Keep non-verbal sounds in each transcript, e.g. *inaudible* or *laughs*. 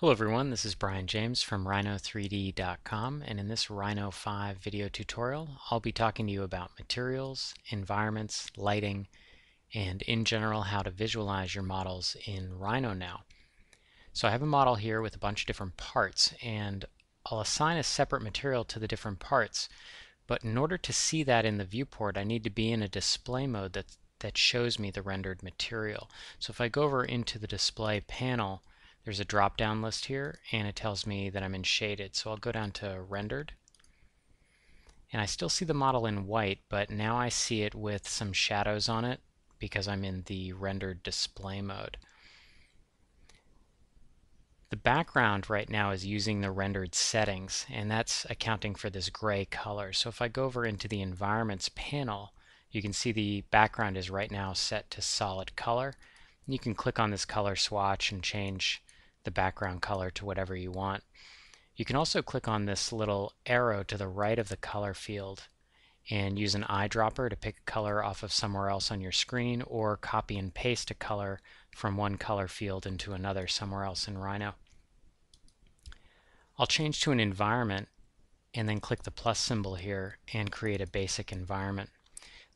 Hello everyone, this is Brian James from Rhino3D.com and in this Rhino 5 video tutorial I'll be talking to you about materials, environments, lighting, and in general how to visualize your models in Rhino now. So I have a model here with a bunch of different parts and I'll assign a separate material to the different parts but in order to see that in the viewport I need to be in a display mode that, that shows me the rendered material. So if I go over into the display panel there's a drop down list here and it tells me that I'm in shaded. So I'll go down to rendered and I still see the model in white but now I see it with some shadows on it because I'm in the rendered display mode. The background right now is using the rendered settings and that's accounting for this gray color. So if I go over into the environments panel you can see the background is right now set to solid color. You can click on this color swatch and change the background color to whatever you want. You can also click on this little arrow to the right of the color field and use an eyedropper to pick a color off of somewhere else on your screen or copy and paste a color from one color field into another somewhere else in Rhino. I'll change to an environment and then click the plus symbol here and create a basic environment.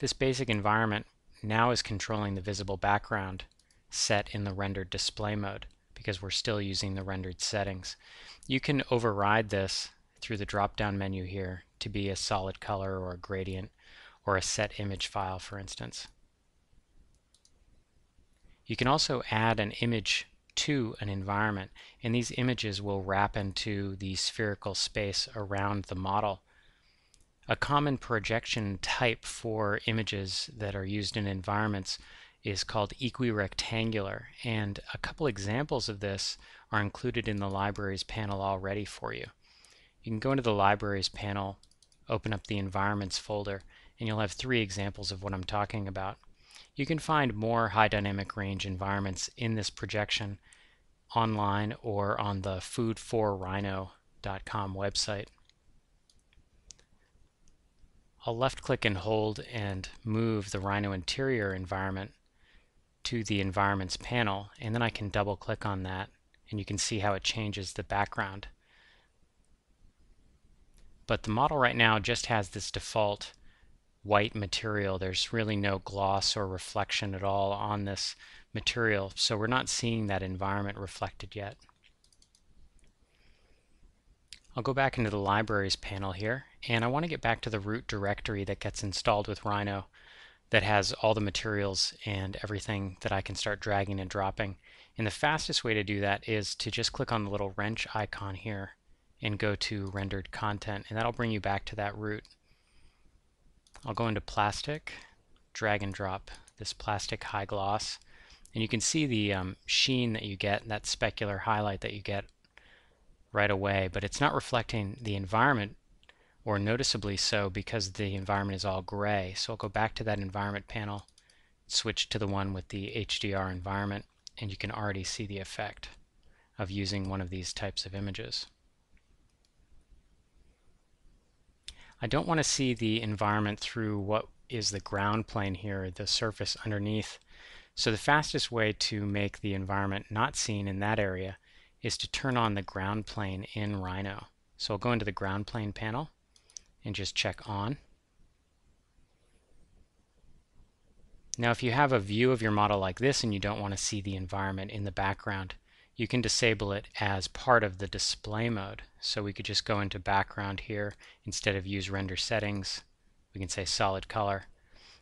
This basic environment now is controlling the visible background set in the rendered display mode because we're still using the rendered settings. You can override this through the drop down menu here to be a solid color or a gradient or a set image file for instance. You can also add an image to an environment and these images will wrap into the spherical space around the model. A common projection type for images that are used in environments is called equirectangular and a couple examples of this are included in the libraries panel already for you. You can go into the libraries panel, open up the environments folder, and you'll have three examples of what I'm talking about. You can find more high dynamic range environments in this projection online or on the food4rhino.com website. I'll left click and hold and move the Rhino interior environment to the environments panel and then I can double click on that and you can see how it changes the background. But the model right now just has this default white material. There's really no gloss or reflection at all on this material, so we're not seeing that environment reflected yet. I'll go back into the libraries panel here and I want to get back to the root directory that gets installed with Rhino that has all the materials and everything that I can start dragging and dropping. And the fastest way to do that is to just click on the little wrench icon here and go to rendered content and that'll bring you back to that root. I'll go into plastic, drag and drop this plastic high gloss and you can see the um, sheen that you get, that specular highlight that you get right away, but it's not reflecting the environment or noticeably so because the environment is all gray. So I'll go back to that environment panel, switch to the one with the HDR environment, and you can already see the effect of using one of these types of images. I don't want to see the environment through what is the ground plane here, the surface underneath. So the fastest way to make the environment not seen in that area is to turn on the ground plane in Rhino. So I'll go into the ground plane panel and just check on. Now if you have a view of your model like this and you don't want to see the environment in the background, you can disable it as part of the display mode. So we could just go into background here instead of use render settings. We can say solid color.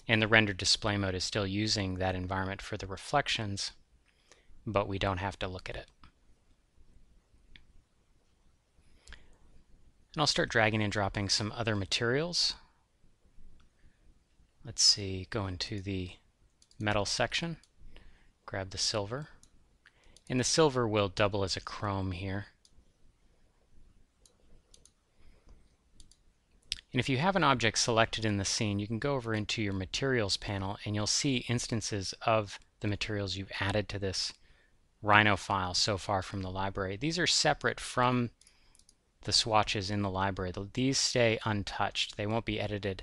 And the render display mode is still using that environment for the reflections, but we don't have to look at it. And I'll start dragging and dropping some other materials. Let's see, go into the metal section, grab the silver, and the silver will double as a chrome here. And if you have an object selected in the scene, you can go over into your materials panel and you'll see instances of the materials you've added to this Rhino file so far from the library. These are separate from the swatches in the library. These stay untouched. They won't be edited.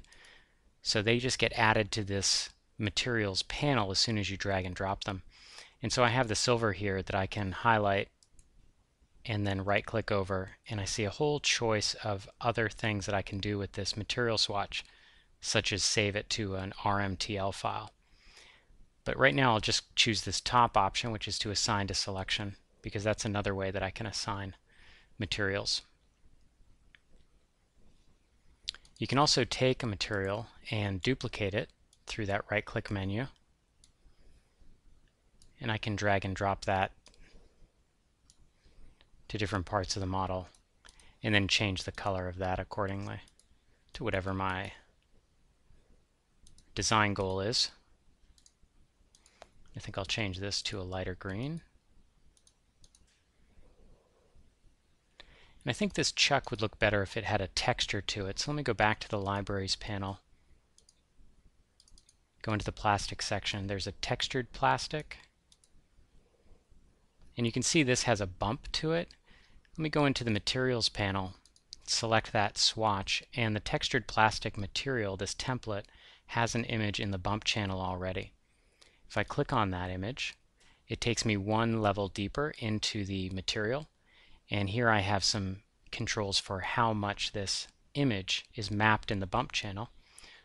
So they just get added to this materials panel as soon as you drag and drop them. And so I have the silver here that I can highlight and then right click over and I see a whole choice of other things that I can do with this material swatch such as save it to an RMTL file. But right now I'll just choose this top option which is to assign to selection because that's another way that I can assign materials. You can also take a material and duplicate it through that right click menu and I can drag and drop that to different parts of the model and then change the color of that accordingly to whatever my design goal is. I think I'll change this to a lighter green. And I think this chuck would look better if it had a texture to it. So let me go back to the libraries panel. Go into the plastic section. There's a textured plastic. And you can see this has a bump to it. Let me go into the materials panel, select that swatch, and the textured plastic material, this template, has an image in the bump channel already. If I click on that image, it takes me one level deeper into the material, and here I have some controls for how much this image is mapped in the bump channel.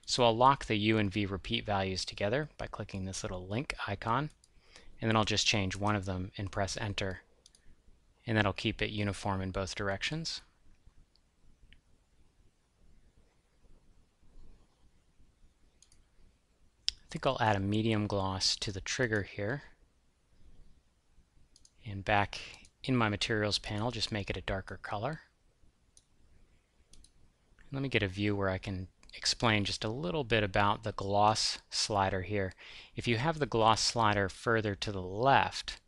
So I'll lock the U and V repeat values together by clicking this little link icon, and then I'll just change one of them and press enter and that'll keep it uniform in both directions. I think I'll add a medium gloss to the trigger here and back in my materials panel just make it a darker color. Let me get a view where I can explain just a little bit about the gloss slider here. If you have the gloss slider further to the left,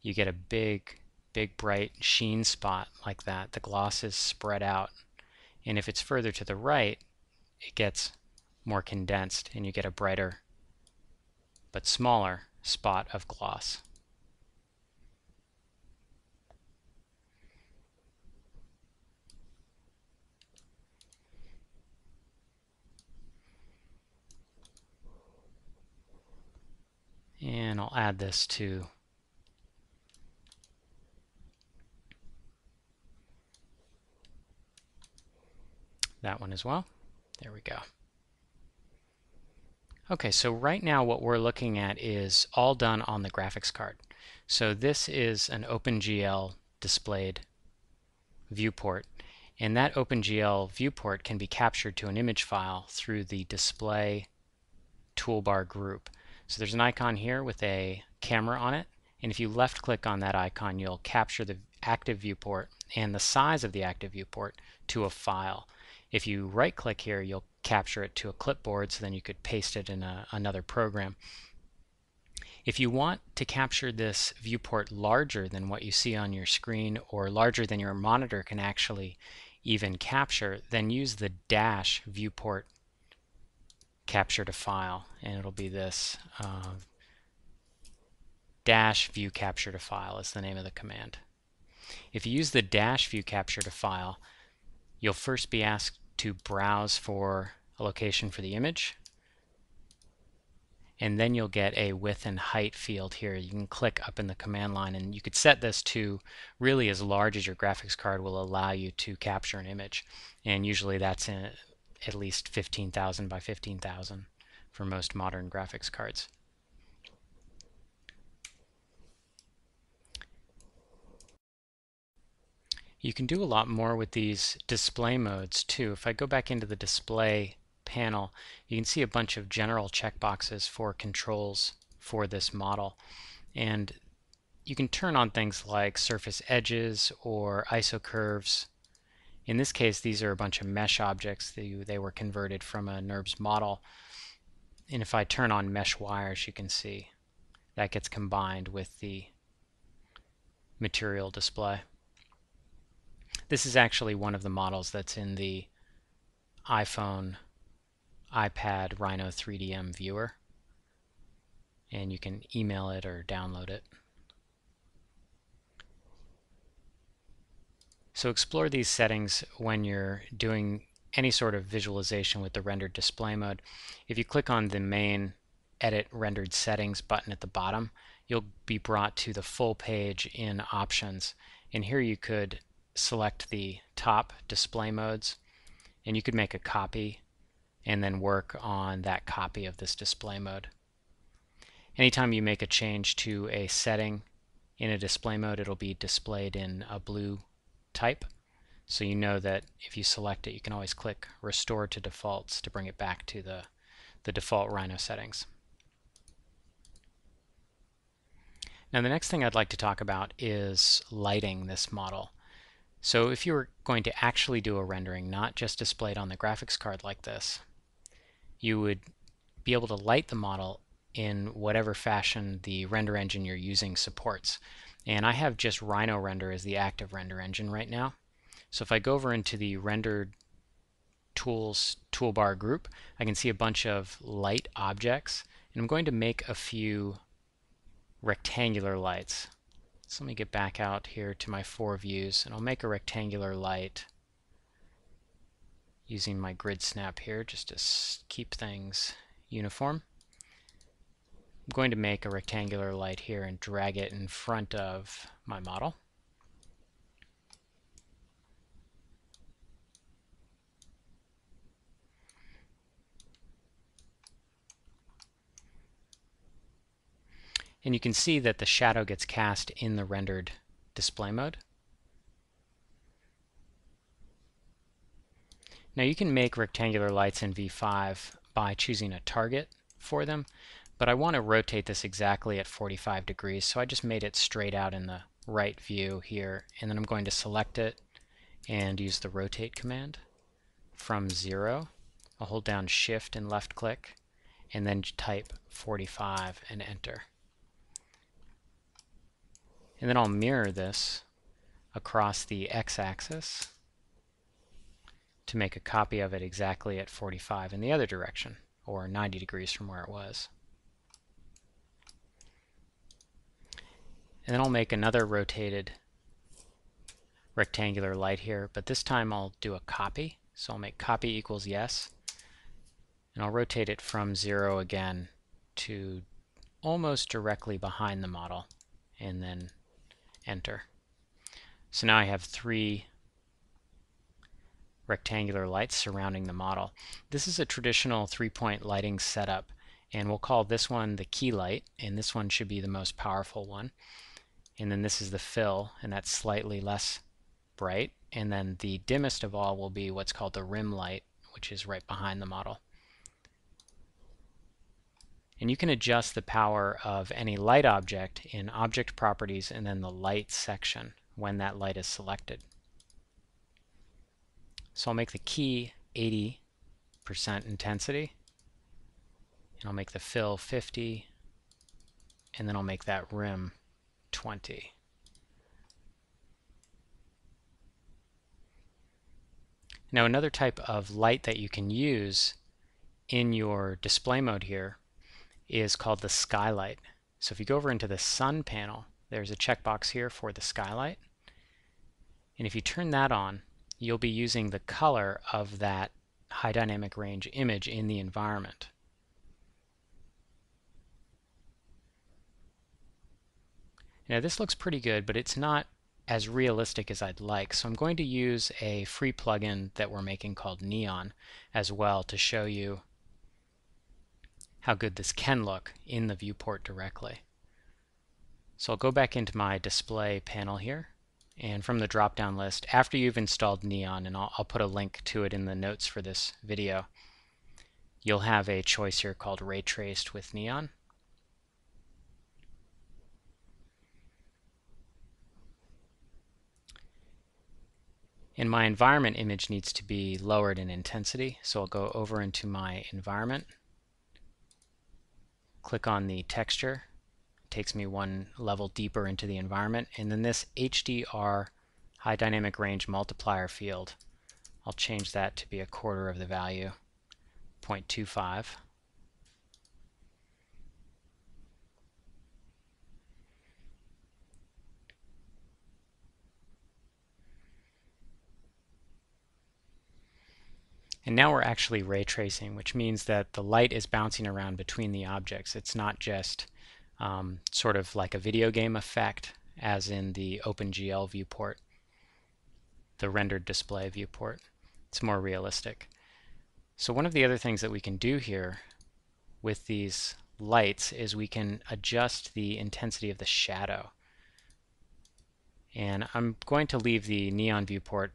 you get a big big bright sheen spot like that, the gloss is spread out. And if it's further to the right, it gets more condensed and you get a brighter but smaller spot of gloss. And I'll add this to that one as well. There we go. Okay, so right now what we're looking at is all done on the graphics card. So this is an OpenGL displayed viewport, and that OpenGL viewport can be captured to an image file through the display toolbar group. So there's an icon here with a camera on it, and if you left click on that icon you'll capture the active viewport and the size of the active viewport to a file. If you right click here, you'll capture it to a clipboard so then you could paste it in a, another program. If you want to capture this viewport larger than what you see on your screen or larger than your monitor can actually even capture, then use the dash viewport capture to file and it'll be this uh, dash view capture to file is the name of the command. If you use the dash view capture to file, you'll first be asked to browse for a location for the image and then you'll get a width and height field here. You can click up in the command line and you could set this to really as large as your graphics card will allow you to capture an image and usually that's in at least 15,000 by 15,000 for most modern graphics cards. You can do a lot more with these display modes too. If I go back into the display panel, you can see a bunch of general checkboxes for controls for this model. And you can turn on things like surface edges or ISO curves. In this case, these are a bunch of mesh objects. They, they were converted from a NURBS model. And if I turn on mesh wires, you can see that gets combined with the material display. This is actually one of the models that's in the iPhone, iPad Rhino 3DM viewer. And you can email it or download it. So explore these settings when you're doing any sort of visualization with the rendered display mode. If you click on the main Edit Rendered Settings button at the bottom, you'll be brought to the full page in options. And here you could select the top display modes and you could make a copy and then work on that copy of this display mode. Anytime you make a change to a setting in a display mode, it'll be displayed in a blue type. So you know that if you select it, you can always click Restore to Defaults to bring it back to the, the default Rhino settings. Now the next thing I'd like to talk about is lighting this model. So if you were going to actually do a rendering, not just displayed on the graphics card like this, you would be able to light the model in whatever fashion the render engine you're using supports. And I have just Rhino Render as the active render engine right now. So if I go over into the rendered tools toolbar group, I can see a bunch of light objects. And I'm going to make a few rectangular lights. So let me get back out here to my four views and I'll make a rectangular light using my grid snap here just to keep things uniform. I'm going to make a rectangular light here and drag it in front of my model. And you can see that the shadow gets cast in the rendered display mode. Now you can make rectangular lights in V5 by choosing a target for them, but I want to rotate this exactly at 45 degrees, so I just made it straight out in the right view here, and then I'm going to select it and use the rotate command from 0. I'll hold down shift and left click, and then type 45 and enter. And then I'll mirror this across the x-axis to make a copy of it exactly at 45 in the other direction, or 90 degrees from where it was. And then I'll make another rotated rectangular light here, but this time I'll do a copy. So I'll make copy equals yes, and I'll rotate it from 0 again to almost directly behind the model, and then enter. So now I have three rectangular lights surrounding the model. This is a traditional three-point lighting setup and we'll call this one the key light and this one should be the most powerful one. And then this is the fill and that's slightly less bright and then the dimmest of all will be what's called the rim light which is right behind the model. And you can adjust the power of any light object in Object Properties and then the Light section when that light is selected. So I'll make the key 80% intensity, and I'll make the fill 50, and then I'll make that rim 20. Now another type of light that you can use in your display mode here is called the skylight. So if you go over into the sun panel, there's a checkbox here for the skylight. And if you turn that on, you'll be using the color of that high dynamic range image in the environment. Now this looks pretty good, but it's not as realistic as I'd like. So I'm going to use a free plugin that we're making called Neon as well to show you how good this can look in the viewport directly. So I'll go back into my display panel here and from the drop down list after you've installed Neon and I'll, I'll, put a link to it in the notes for this video you'll have a choice here called Ray Traced with Neon and my environment image needs to be lowered in intensity. So I'll go over into my environment. Click on the texture. Takes me one level deeper into the environment. And then this HDR high dynamic range multiplier field I'll change that to be a quarter of the value 0.25 And now we're actually ray tracing, which means that the light is bouncing around between the objects. It's not just um, sort of like a video game effect as in the OpenGL viewport, the rendered display viewport. It's more realistic. So one of the other things that we can do here with these lights is we can adjust the intensity of the shadow. And I'm going to leave the neon viewport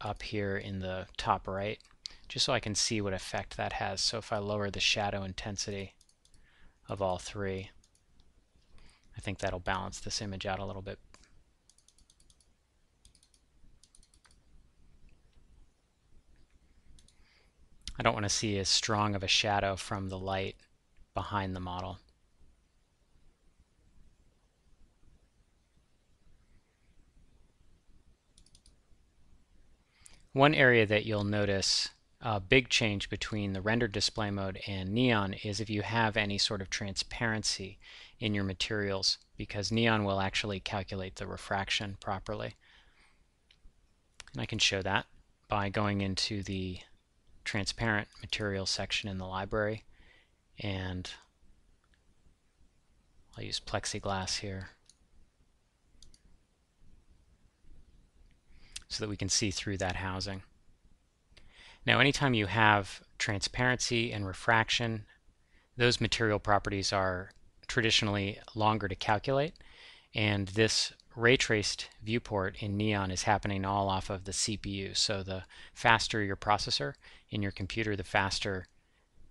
up here in the top right just so I can see what effect that has. So if I lower the shadow intensity of all three, I think that'll balance this image out a little bit. I don't want to see as strong of a shadow from the light behind the model. One area that you'll notice a big change between the rendered display mode and Neon is if you have any sort of transparency in your materials because Neon will actually calculate the refraction properly. And I can show that by going into the transparent material section in the library and I'll use plexiglass here so that we can see through that housing. Now anytime you have transparency and refraction, those material properties are traditionally longer to calculate and this ray traced viewport in Neon is happening all off of the CPU. So the faster your processor in your computer, the faster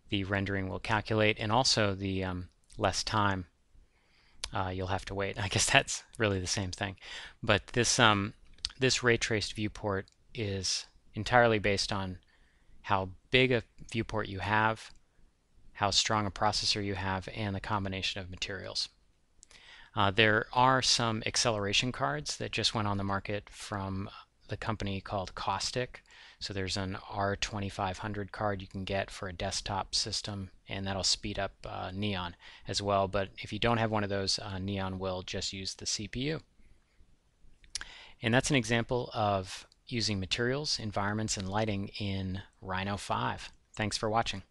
the rendering will calculate and also the um, less time uh, you'll have to wait. *laughs* I guess that's really the same thing. But this, um, this ray traced viewport is entirely based on how big a viewport you have, how strong a processor you have, and the combination of materials. Uh, there are some acceleration cards that just went on the market from the company called Caustic. So there's an R2500 card you can get for a desktop system, and that'll speed up uh, Neon as well. But if you don't have one of those, uh, Neon will just use the CPU. And that's an example of using materials, environments, and lighting in Rhino 5. Thanks for watching.